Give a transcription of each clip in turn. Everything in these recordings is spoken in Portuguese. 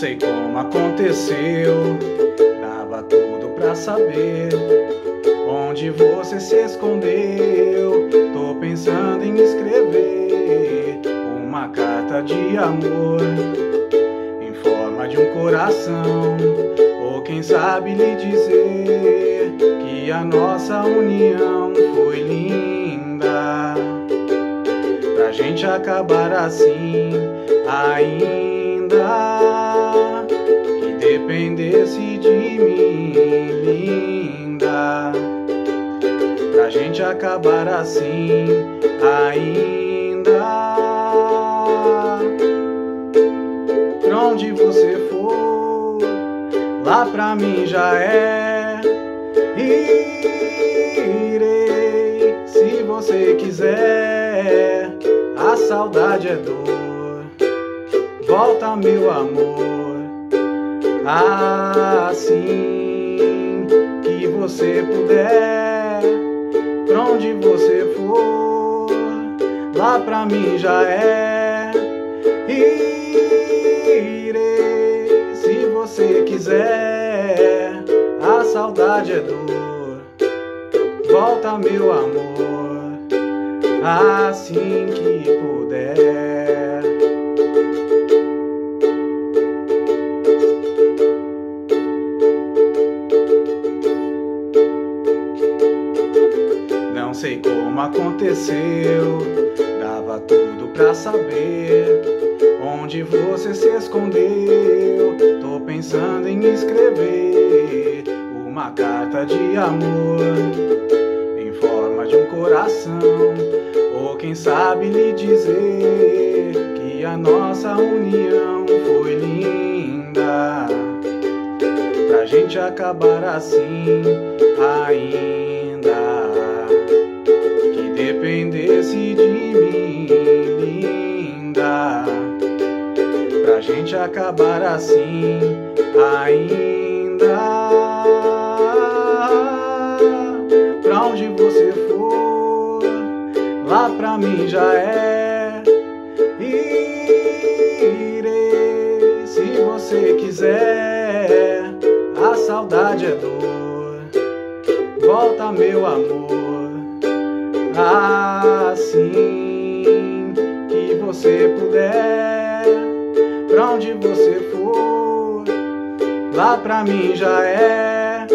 sei como aconteceu, dava tudo pra saber onde você se escondeu. Tô pensando em escrever uma carta de amor em forma de um coração, ou quem sabe lhe dizer que a nossa união foi linda. Pra gente acabar assim ainda gente acabar assim ainda. Pra onde você for, lá pra mim já é. Irei, se você quiser. A saudade é dor volta meu amor, assim que você puder, pra onde você for, lá pra mim já é. Irei se você quiser, a saudade é dor, volta meu amor, assim que puder. Sei como aconteceu. Dava tudo pra saber onde você se escondeu. Tô pensando em escrever uma carta de amor em forma de um coração. Ou quem sabe lhe dizer que a nossa união foi linda. Pra gente acabar assim ainda dependesse de mim, linda, pra gente acabar assim ainda. Pra onde você for, lá pra mim já é. Irei se você quiser. A saudade é dor, volta meu amor assim que você puder, pra onde você for, lá pra mim já é.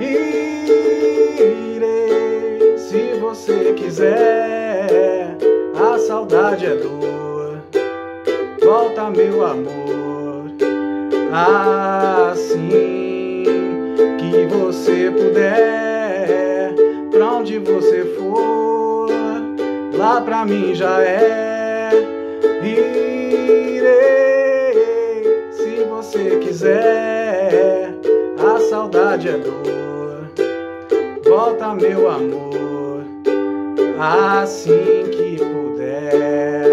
Irei se você quiser, a saudade é dor, volta meu amor, assim que você puder, falar pra mim já é. Irei, se você quiser. A saudade é dor, volta meu amor, assim que puder.